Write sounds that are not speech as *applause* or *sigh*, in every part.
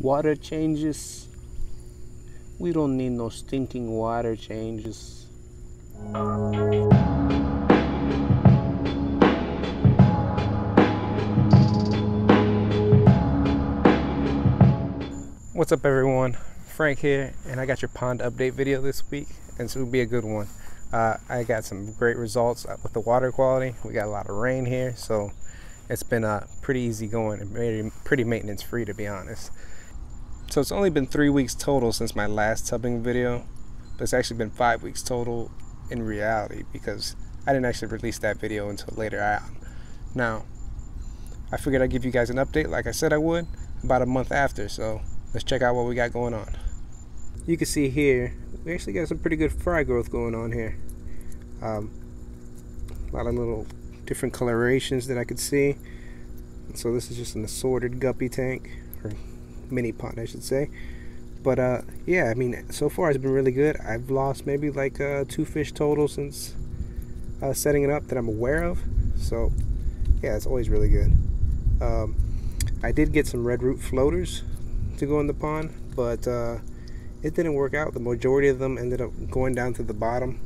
Water changes. We don't need no stinking water changes. What's up everyone? Frank here and I got your pond update video this week and this will be a good one. Uh, I got some great results with the water quality. We got a lot of rain here so it's been uh, pretty easy going and pretty maintenance free to be honest. So it's only been three weeks total since my last tubbing video, but it's actually been five weeks total in reality because I didn't actually release that video until later on. Now, I figured I'd give you guys an update like I said I would about a month after, so let's check out what we got going on. You can see here, we actually got some pretty good fry growth going on here. Um, a lot of little different colorations that I could see. So this is just an assorted guppy tank, or mini pond I should say. But uh, yeah, I mean, so far it's been really good. I've lost maybe like uh, two fish total since uh, setting it up that I'm aware of. So yeah, it's always really good. Um, I did get some red root floaters to go in the pond, but uh, it didn't work out. The majority of them ended up going down to the bottom.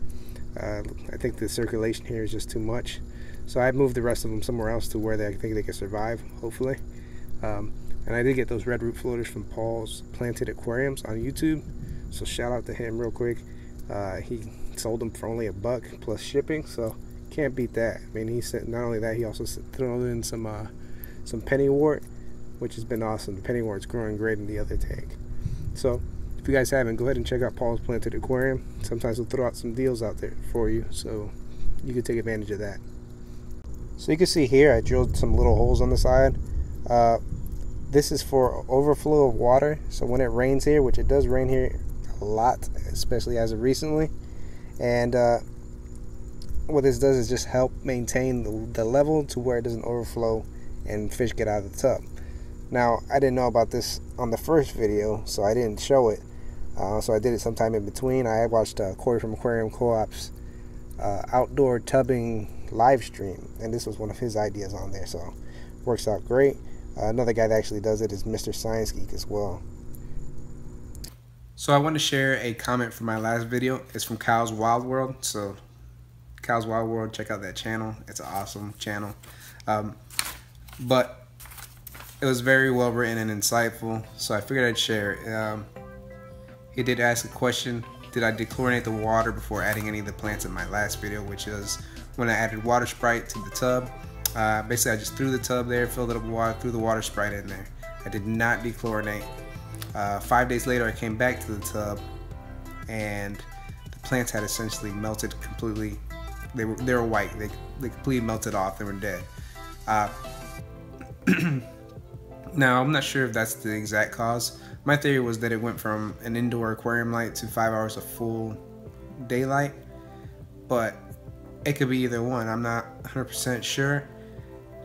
Uh, I think the circulation here is just too much. So I moved the rest of them somewhere else to where they, I think they can survive, hopefully. Um, and I did get those red root floaters from Paul's Planted Aquariums on YouTube. So shout out to him real quick. Uh, he sold them for only a buck plus shipping, so can't beat that. I mean, he said not only that, he also threw in some uh, some pennywort, which has been awesome. The pennywort's growing great in the other tank. So if you guys haven't, go ahead and check out Paul's Planted Aquarium. Sometimes we'll throw out some deals out there for you, so you can take advantage of that. So you can see here I drilled some little holes on the side. Uh, this is for overflow of water. So when it rains here, which it does rain here a lot, especially as of recently, and uh, what this does is just help maintain the, the level to where it doesn't overflow and fish get out of the tub. Now I didn't know about this on the first video, so I didn't show it. Uh, so I did it sometime in between. I watched uh, Corey from Aquarium Co-op's uh, outdoor tubbing live stream, and this was one of his ideas on there, so works out great. Uh, another guy that actually does it is Mr. Science Geek as well. So I want to share a comment from my last video. It's from Kyle's Wild World. So Kyle's Wild World, check out that channel. It's an awesome channel. Um, but it was very well written and insightful, so I figured I'd share it. Um, he did ask a question, did I dechlorinate the water before adding any of the plants in my last video, which is when I added water sprite to the tub. Uh, basically, I just threw the tub there, filled it up with water, threw the water sprite in there. I did not dechlorinate. Uh, five days later, I came back to the tub, and the plants had essentially melted completely. They were they were white. They they completely melted off. They were dead. Uh, *clears throat* now I'm not sure if that's the exact cause. My theory was that it went from an indoor aquarium light to five hours of full daylight, but it could be either one. I'm not 100% sure.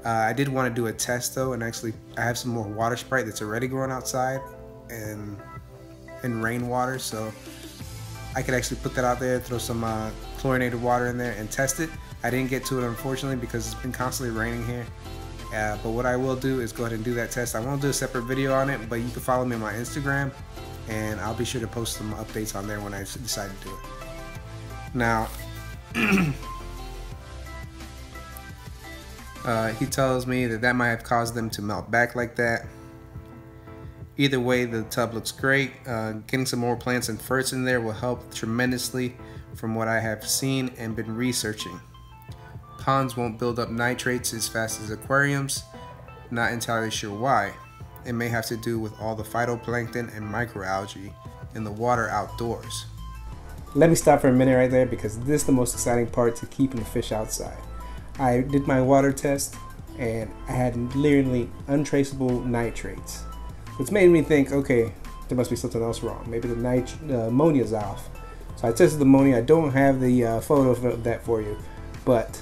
Uh, I did want to do a test though, and actually, I have some more water sprite that's already growing outside and in rainwater, so I could actually put that out there, throw some uh, chlorinated water in there, and test it. I didn't get to it unfortunately because it's been constantly raining here. Uh, but what I will do is go ahead and do that test. I won't do a separate video on it, but you can follow me on my Instagram, and I'll be sure to post some updates on there when I decide to do it. Now. *clears throat* Uh, he tells me that that might have caused them to melt back like that. Either way, the tub looks great. Uh, getting some more plants and ferts in there will help tremendously from what I have seen and been researching. Ponds won't build up nitrates as fast as aquariums. Not entirely sure why. It may have to do with all the phytoplankton and microalgae in the water outdoors. Let me stop for a minute right there because this is the most exciting part to keeping the fish outside. I did my water test and I had literally untraceable nitrates, which made me think, okay, there must be something else wrong. Maybe the nit- uh, ammonia's off. So I tested the ammonia. I don't have the uh, photo of that for you, but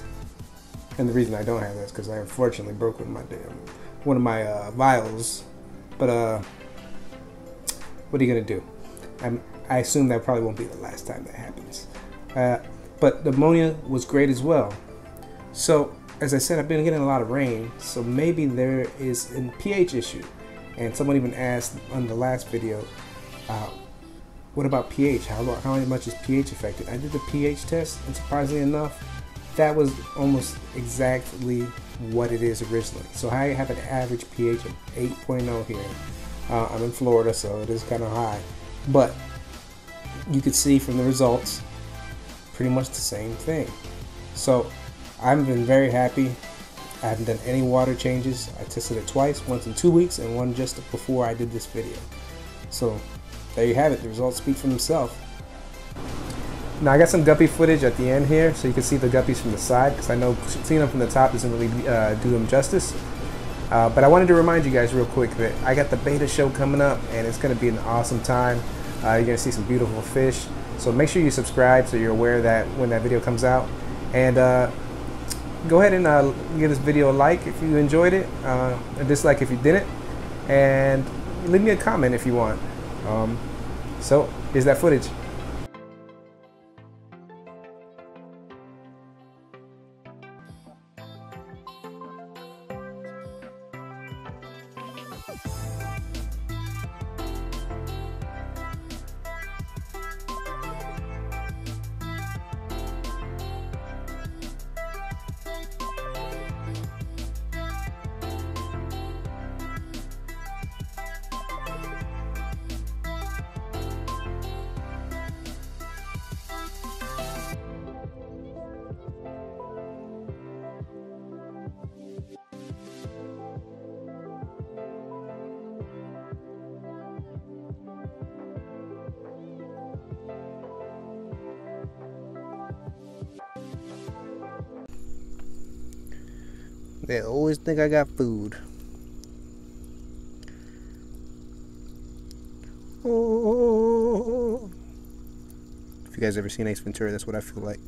and the reason I don't have that is because I unfortunately broke one of my damn one of my uh, vials. But uh, what are you gonna do? I'm, I assume that probably won't be the last time that happens. Uh, but the ammonia was great as well. So, as I said, I've been getting a lot of rain, so maybe there is a pH issue. And someone even asked on the last video, uh, what about pH? How, how much is pH affected? I did the pH test, and surprisingly enough, that was almost exactly what it is originally. So I have an average pH of 8.0 here. Uh, I'm in Florida, so it is kind of high. But you could see from the results, pretty much the same thing. So I've been very happy. I haven't done any water changes. I tested it twice, once in two weeks and one just before I did this video. So there you have it. The results speak for themselves. Now I got some guppy footage at the end here, so you can see the guppies from the side, because I know seeing them from the top doesn't really uh, do them justice. Uh, but I wanted to remind you guys real quick that I got the betta show coming up, and it's going to be an awesome time. Uh, you're going to see some beautiful fish. So make sure you subscribe so you're aware that when that video comes out. And uh, go ahead and uh, give this video a like if you enjoyed it, uh, a dislike if you didn't, and leave me a comment if you want. Um, so here's that footage. They always think I got food. Oh. If you guys ever seen Ace Ventura, that's what I feel like.